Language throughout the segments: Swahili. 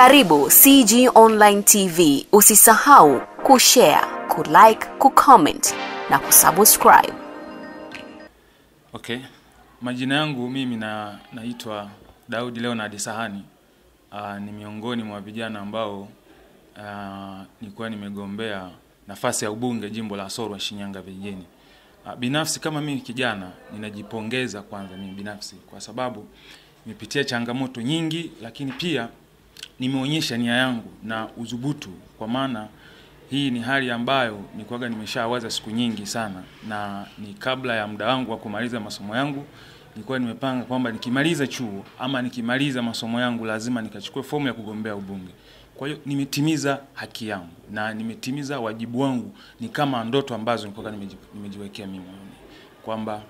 Karibu CG Online TV. Usisahau kushare, kulike, kucomment na kusubscribe. Okay, majina yangu mimi na naitwa Daudi Leonard Sahani. Uh, ni miongoni mwa vijana ambao uh, nilikuwa nimegombea nafasi ya ubunge jimbo la Sorwa Shinyanga vijijini. Uh, binafsi kama mimi kijana ninajipongeza kwanza mimi binafsi kwa sababu nimepitia changamoto nyingi, lakini pia nimeonyesha nia yangu na udhubutu, kwa maana hii ni hali ambayo nikuaga nimeshawaza siku nyingi sana, na ni kabla ya muda wangu wa kumaliza masomo yangu. Nilikuwa nimepanga kwamba nikimaliza chuo ama nikimaliza masomo yangu lazima nikachukue fomu ya kugombea ubunge. Kwa hiyo nimetimiza haki yangu na nimetimiza wajibu wangu, ni kama ndoto ambazo nilikuwa nimeji- nimejiwekea mimi kwamba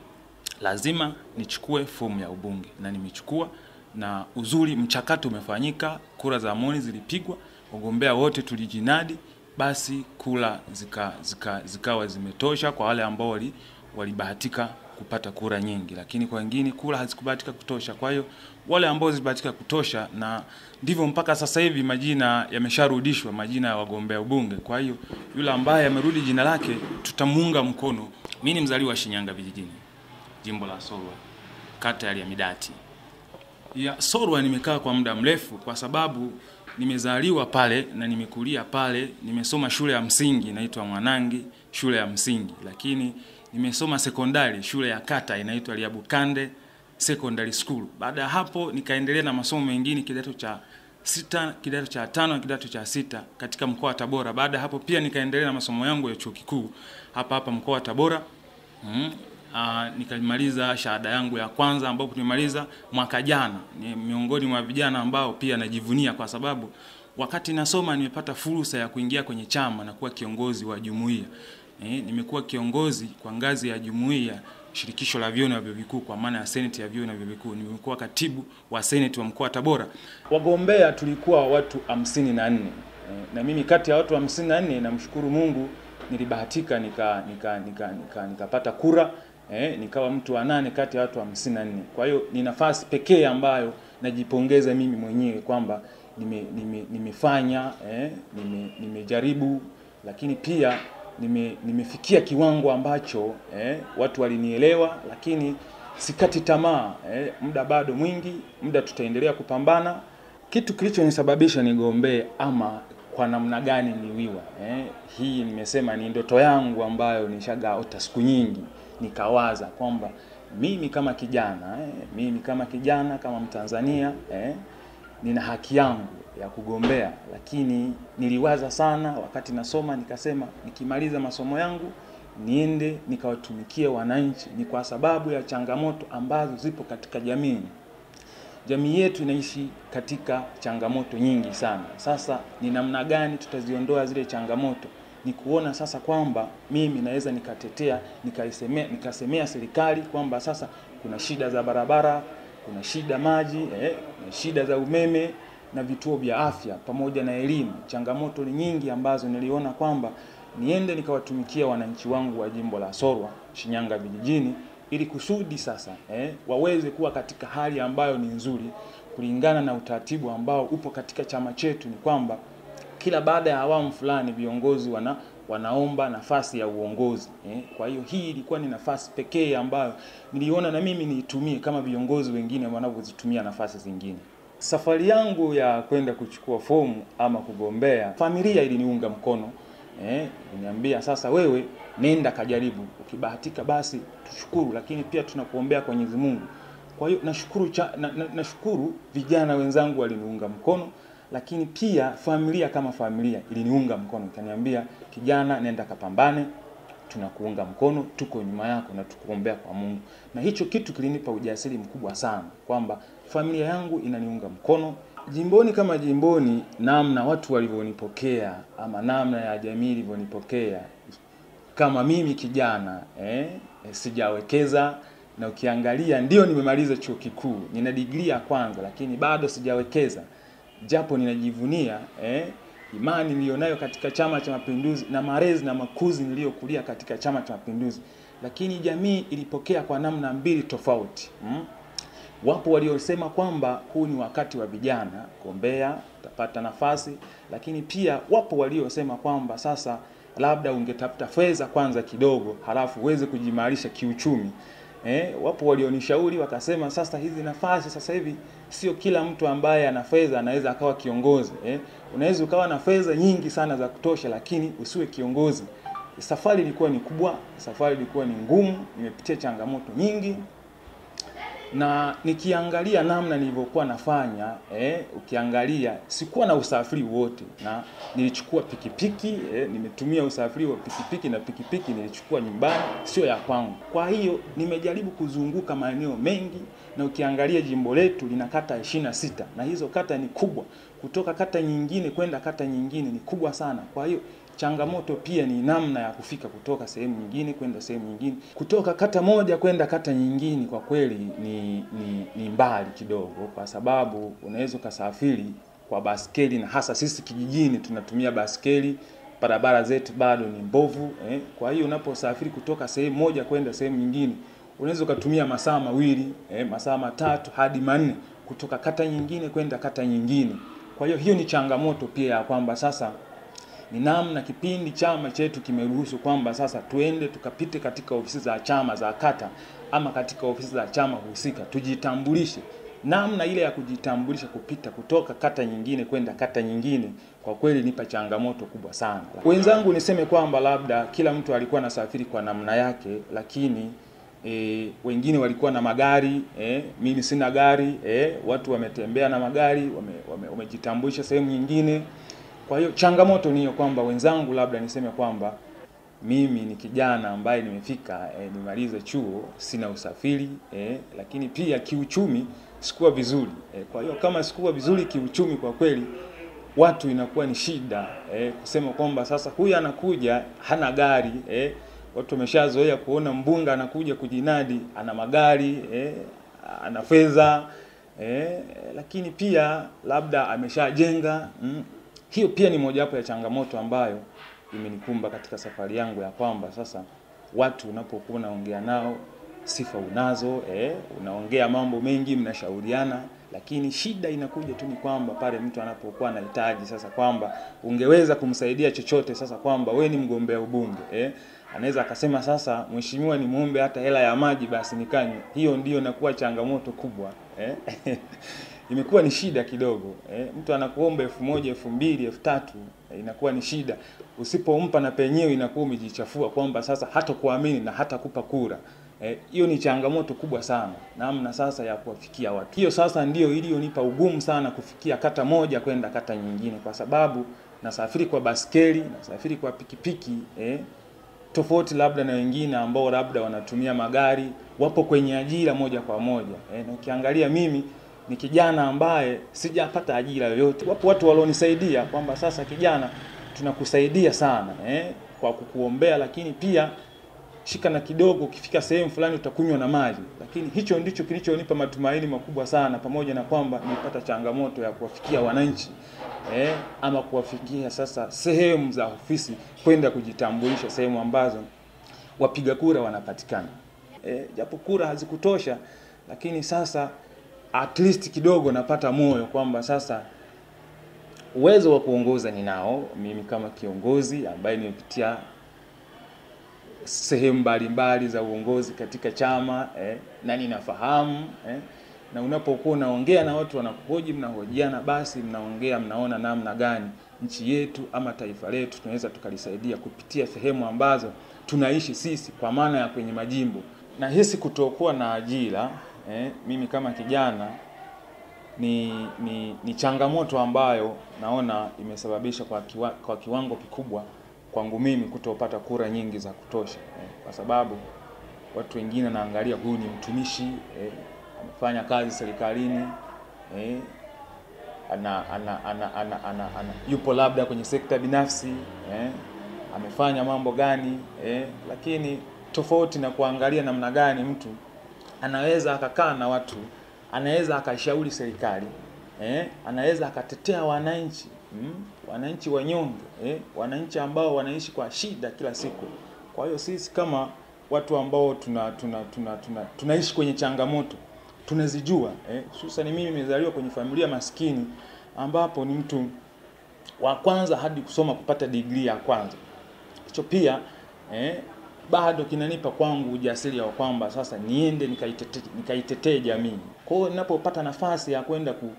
lazima nichukue fomu ya ubunge na nimechukua, na uzuri mchakato umefanyika, kura za maoni zilipigwa, wagombea wote tulijinadi, basi kura zika, zika, zikawa zimetosha kwa wale ambao wali, walibahatika kupata kura nyingi, lakini kwa wengine kura hazikubahatika kutosha. Kwa hiyo wale ambao zilibahatika kutosha, na ndivyo mpaka sasa hivi majina yamesharudishwa, majina ya wagombea ubunge. Kwa hiyo yule ambaye amerudi jina lake tutamuunga mkono. Mimi ni mzaliwa wa Shinyanga vijijini jimbo la Sorwa, kata ya Liamidati. Ya Sorwa nimekaa kwa muda mrefu kwa sababu nimezaliwa pale na nimekulia pale. Nimesoma shule ya msingi inaitwa Mwanangi, shule ya msingi, lakini nimesoma sekondari shule ya kata inaitwa Liabukande Secondary School. Baada ya hapo nikaendelea na masomo mengine kidato cha sita, kidato cha tano na kidato cha sita katika mkoa wa Tabora. Baada ya hapo pia nikaendelea na masomo yangu ya chuo kikuu hapa hapa mkoa wa Tabora. Mm. Uh, nikamaliza shahada yangu ya kwanza ambapo nimemaliza mwaka jana. Ni miongoni mwa vijana ambao pia najivunia kwa sababu wakati nasoma nimepata fursa ya kuingia kwenye chama na kuwa kiongozi wa jumuiya. Eh, nimekuwa kiongozi kwa ngazi ya jumuiya shirikisho la vyuo na vyuo vikuu kwa maana ya seneti ya vyuo na vyuo vikuu. Nimekuwa katibu wa seneti wa mkoa wa Tabora. Wagombea tulikuwa watu hamsini na nne eh, na mimi kati ya watu hamsini na nne namshukuru Mungu nilibahatika nika nika nika nika nikapata kura eh, nikawa mtu wa nane kati ya watu hamsini na nne. Kwa hiyo ni nafasi pekee ambayo najipongeza mimi mwenyewe kwamba nime, nime, nimefanya eh, nime, nimejaribu lakini pia nime, nimefikia kiwango ambacho eh, watu walinielewa, lakini sikati tamaa eh, muda bado mwingi, muda tutaendelea kupambana. Kitu kilichonisababisha nigombee ama kwa namna gani niwiwa eh, hii nimesema ni ndoto yangu ambayo nishagaota siku nyingi, nikawaza kwamba mimi kama kijana eh, mimi kama kijana kama Mtanzania eh, nina haki yangu ya kugombea, lakini niliwaza sana wakati nasoma, nikasema nikimaliza masomo yangu niende nikawatumikie wananchi. Ni kwa sababu ya changamoto ambazo zipo katika jamii. Jamii yetu inaishi katika changamoto nyingi sana. Sasa ni namna gani tutaziondoa zile changamoto? Ni kuona sasa kwamba mimi naweza nikatetea nikaisemea, nikasemea serikali kwamba sasa kuna shida za barabara, kuna shida maji, eh, kuna shida za umeme na vituo vya afya pamoja na elimu. Changamoto ni nyingi ambazo niliona kwamba niende nikawatumikia wananchi wangu wa jimbo la Sorwa Shinyanga vijijini ili kusudi sasa eh, waweze kuwa katika hali ambayo ni nzuri kulingana na utaratibu ambao upo katika chama chetu. Ni kwamba kila baada ya awamu fulani viongozi wana wanaomba nafasi ya uongozi eh. Kwa hiyo hii ilikuwa ni nafasi pekee ambayo niliona na mimi niitumie kama viongozi wengine wanavyozitumia nafasi zingine. Safari yangu ya kwenda kuchukua fomu ama kugombea, familia iliniunga mkono eh, niambia sasa, wewe nenda kajaribu, ukibahatika basi tushukuru, lakini pia tunakuombea kwa Mwenyezi Mungu. Kwa hiyo nashukuru cha, na, na, nashukuru vijana wenzangu waliniunga mkono, lakini pia familia kama familia iliniunga mkono, ikaniambia kijana, nenda kapambane, tunakuunga mkono, tuko nyuma yako na tukuombea kwa Mungu. Na hicho kitu kilinipa ujasiri mkubwa sana kwamba familia yangu inaniunga mkono. Jimboni kama jimboni, namna watu walivyonipokea ama namna ya jamii ilivyonipokea kama mimi kijana eh, sijawekeza na ukiangalia ndio nimemaliza chuo kikuu, nina digrii ya kwanza, lakini bado sijawekeza, japo ninajivunia eh, imani niliyonayo katika Chama cha Mapinduzi na malezi na makuzi niliyokulia katika Chama cha Mapinduzi, lakini jamii ilipokea kwa namna mbili tofauti mm. Wapo waliosema kwamba huu ni wakati wa vijana gombea, utapata nafasi, lakini pia wapo waliosema kwamba sasa labda ungetafuta fedha kwanza kidogo, halafu uweze kujimarisha kiuchumi. Eh, wapo walionishauri wakasema, sasa hizi nafasi sasa hivi sio kila mtu ambaye ana fedha anaweza akawa kiongozi. Eh, unaweza ukawa na fedha nyingi sana za kutosha, lakini usiwe kiongozi. Safari ilikuwa ni kubwa, safari ilikuwa ni ngumu, nimepitia changamoto nyingi na nikiangalia namna nilivyokuwa nafanya eh, ukiangalia sikuwa na usafiri wote, na nilichukua pikipiki eh, nimetumia usafiri wa pikipiki na pikipiki nilichukua nyumbani, sio ya kwangu. Kwa hiyo nimejaribu kuzunguka maeneo mengi, na ukiangalia jimbo letu lina kata ishirini na sita na hizo kata ni kubwa, kutoka kata nyingine kwenda kata nyingine ni kubwa sana. Kwa hiyo changamoto pia ni namna ya kufika kutoka sehemu nyingine kwenda sehemu nyingine, kutoka kata moja kwenda kata nyingine. Kwa kweli ni, ni, ni mbali kidogo, kwa sababu unaweza ukasafiri kwa baskeli, na hasa sisi kijijini tunatumia baskeli, barabara zetu bado ni mbovu eh. Kwa hiyo unaposafiri kutoka sehemu moja kwenda sehemu nyingine unaweza ukatumia masaa mawili eh, masaa matatu hadi manne kutoka kata nyingine kwenda kata nyingine. Kwa hiyo hiyo ni changamoto pia ya kwamba sasa ni namna kipindi chama chetu kimeruhusu kwamba sasa tuende tukapite katika ofisi za chama za kata ama katika ofisi za chama husika, tujitambulishe. Namna ile ya kujitambulisha, kupita kutoka kata nyingine kwenda kata nyingine, kwa kweli nipa changamoto kubwa sana. Wenzangu niseme kwamba labda kila mtu alikuwa anasafiri kwa namna yake, lakini E, wengine walikuwa na magari e, mimi sina gari e, watu wametembea na magari wamejitambulisha wame, wame sehemu nyingine. Kwa hiyo changamoto niyo kwamba wenzangu, labda niseme kwamba mimi ni kijana ambaye nimefika e, nimalize chuo, sina usafiri e, lakini pia kiuchumi sikuwa vizuri e, kwa hiyo kama sikuwa vizuri kiuchumi, kwa kweli watu inakuwa ni shida e, kusema kwamba sasa huyu anakuja hana gari e, watu wameshazoea kuona mbunga anakuja kujinadi ana magari eh, ana fedha eh, lakini pia labda ameshajenga mm. Hiyo pia ni mojawapo ya changamoto ambayo imenikumba katika safari yangu, ya kwamba sasa watu unapokuwa unaongea nao sifa unazo eh, unaongea mambo mengi, mnashauriana, lakini shida inakuja tu ni kwamba pale mtu anapokuwa anahitaji sasa kwamba ungeweza kumsaidia chochote, sasa kwamba we ni mgombea ubunge eh, anaweza akasema sasa, mheshimiwa, ni muombe hata hela ya maji basi nikanywe. Hiyo ndiyo inakuwa changamoto kubwa eh? imekuwa ni shida kidogo eh? Mtu anakuomba elfu moja elfu mbili elfu tatu eh, inakuwa ni shida. Usipompa na penyewe inakuwa umejichafua kwamba sasa hata kuamini na hata kupa kura hiyo eh, ni changamoto kubwa sana, namna sasa ya kuwafikia watu. Hiyo sasa ndio iliyonipa ugumu sana kufikia kata moja kwenda kata nyingine, kwa sababu nasafiri kwa baskeli, nasafiri kwa pikipiki eh? Tofauti labda na wengine ambao labda wanatumia magari, wapo kwenye ajira moja kwa moja eh, na ukiangalia mimi ni kijana ambaye sijapata ajira yoyote. Wapo watu walionisaidia kwamba sasa, kijana, tunakusaidia sana eh, kwa kukuombea, lakini pia shika na kidogo, ukifika sehemu fulani utakunywa na maji. Lakini hicho ndicho kilichonipa matumaini makubwa sana, pamoja na kwamba nilipata changamoto ya kuwafikia wananchi eh, ama kuwafikia sasa sehemu za ofisi kwenda kujitambulisha sehemu ambazo wapiga kura wanapatikana. Eh, japo kura hazikutosha, lakini sasa at least kidogo napata moyo kwamba sasa uwezo wa kuongoza ninao mimi kama kiongozi ambaye nimepitia sehemu mbalimbali za uongozi katika chama eh, na ninafahamu eh, na unapokuwa unaongea na watu wanakuhoji, mnahojiana, basi mnaongea, mnaona namna gani nchi yetu ama taifa letu tunaweza tukalisaidia kupitia sehemu ambazo tunaishi sisi, kwa maana ya kwenye majimbo. Na hisi kutokuwa na ajira eh, mimi kama kijana ni, ni, ni changamoto ambayo naona imesababisha kwa, kiwa, kwa kiwango kikubwa kwangu mimi kutopata kura nyingi za kutosha eh, kwa sababu watu wengine naangalia huyu ni mtumishi eh, amefanya kazi serikalini eh, ana, ana, ana, ana, ana, ana, yupo labda kwenye sekta binafsi eh, amefanya mambo gani eh, lakini tofauti na kuangalia namna gani mtu anaweza akakaa na watu, anaweza akashauri serikali eh, anaweza akatetea wananchi mm, wananchi wanyonge eh, wananchi ambao wanaishi kwa shida kila siku. Kwa hiyo sisi kama watu ambao tuna, tuna, tuna, tuna, tunaishi kwenye changamoto tunazijua eh, mimi nimezaliwa kwenye familia maskini ambapo ni mtu wa kwanza hadi kusoma kupata digrii ya kwanza. Hicho pia eh, bado kinanipa kwangu ujasiri wa kwamba sasa niende nikaitetee nikaitetee jamii. Kwa hiyo ninapopata nafasi ya kwenda ku,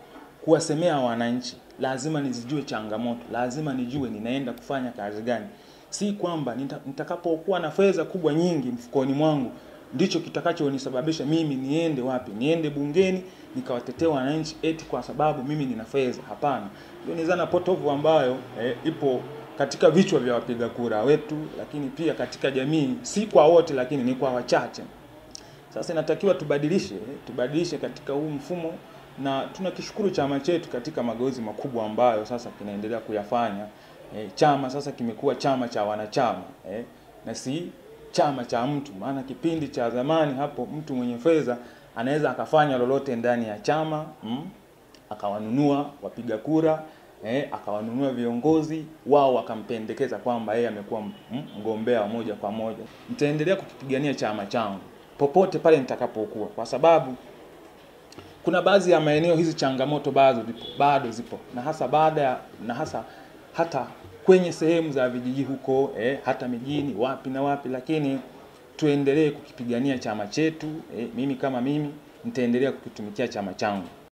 kuwasemea wananchi, lazima nizijue changamoto, lazima nijue ninaenda kufanya kazi gani. Si kwamba nita- nitakapokuwa na fedha kubwa nyingi mfukoni mwangu ndicho kitakachonisababisha mimi niende wapi, niende bungeni nikawatetea wananchi eti kwa sababu mimi nina fedha. Hapana, hiyo ni dhana potovu ambayo eh, ipo katika vichwa vya wapiga kura wetu, lakini pia katika jamii, si kwa wote, lakini ni kwa wachache. Sasa inatakiwa tubadilishe, tubadilishe katika huu mfumo, na tunakishukuru chama chetu katika mageuzi makubwa ambayo sasa kinaendelea kuyafanya. E, chama sasa kimekuwa chama cha wanachama e, na si chama cha mtu. Maana kipindi cha zamani hapo mtu mwenye fedha anaweza akafanya lolote ndani ya chama mm, akawanunua wapiga kura eh, akawanunua viongozi wao, wakampendekeza kwamba yeye amekuwa mm, mgombea wa moja kwa moja. Nitaendelea kukipigania chama changu popote pale nitakapokuwa, kwa sababu kuna baadhi ya maeneo hizi changamoto bado zipo, bado zipo na hasa baada ya na hasa hata kwenye sehemu za vijiji huko eh, hata mijini wapi na wapi, lakini tuendelee kukipigania chama chetu eh, mimi kama mimi nitaendelea kukitumikia chama changu.